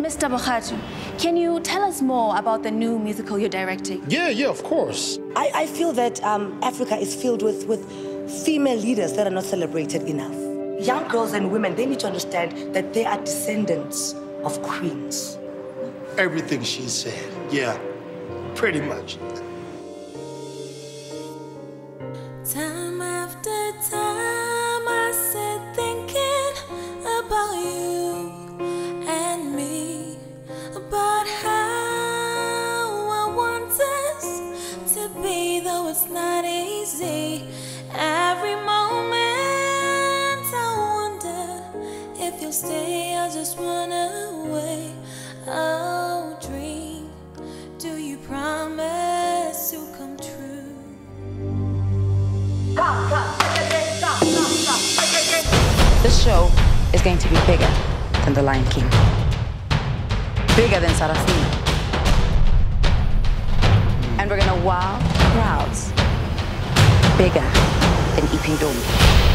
Mr. Bokhatu, can you tell us more about the new musical you're directing? Yeah, yeah, of course. I, I feel that um, Africa is filled with, with female leaders that are not celebrated enough. Young girls and women, they need to understand that they are descendants of queens. Everything she said, yeah, pretty much. Time after time, I sit thinking about you though it's not easy. Every moment, I wonder if you'll stay or just run away. Oh, dream, do you promise to come true? This show is going to be bigger than The Lion King. Bigger than Sarafina. And we're gonna wow crowds. Bigger than Ipi Tombi.